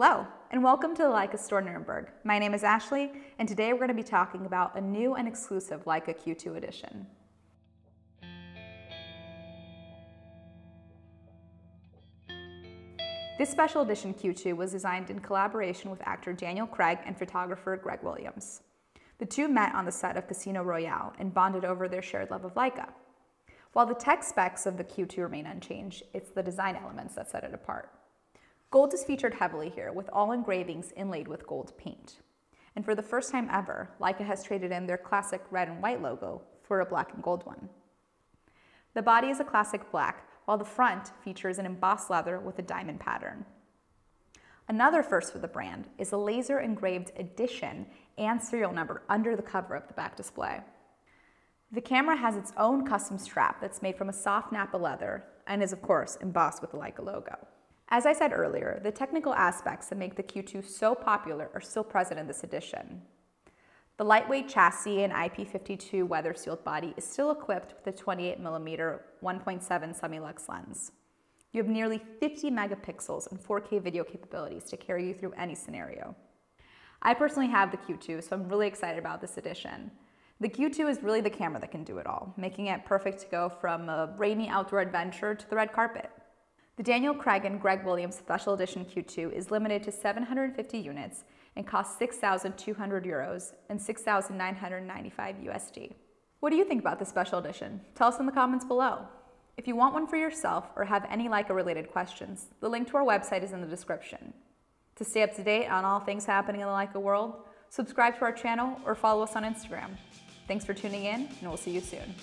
Hello, and welcome to the Leica Store Nuremberg. My name is Ashley, and today we're going to be talking about a new and exclusive Leica Q2 edition. This special edition Q2 was designed in collaboration with actor Daniel Craig and photographer Greg Williams. The two met on the set of Casino Royale and bonded over their shared love of Leica. While the tech specs of the Q2 remain unchanged, it's the design elements that set it apart. Gold is featured heavily here, with all engravings inlaid with gold paint. And for the first time ever, Leica has traded in their classic red and white logo for a black and gold one. The body is a classic black, while the front features an embossed leather with a diamond pattern. Another first for the brand is a laser engraved edition and serial number under the cover of the back display. The camera has its own custom strap that's made from a soft Nappa leather and is of course embossed with the Leica logo. As I said earlier, the technical aspects that make the Q2 so popular are still present in this edition. The lightweight chassis and IP52 weather sealed body is still equipped with a 28mm 1.7 Summilux lens. You have nearly 50 megapixels and 4K video capabilities to carry you through any scenario. I personally have the Q2, so I'm really excited about this edition. The Q2 is really the camera that can do it all, making it perfect to go from a rainy outdoor adventure to the red carpet. The Daniel Craig and Greg Williams Special Edition Q2 is limited to 750 units and costs 6,200 euros and 6,995 USD. What do you think about this special edition? Tell us in the comments below. If you want one for yourself or have any Leica related questions, the link to our website is in the description. To stay up to date on all things happening in the Leica world, subscribe to our channel or follow us on Instagram. Thanks for tuning in, and we'll see you soon.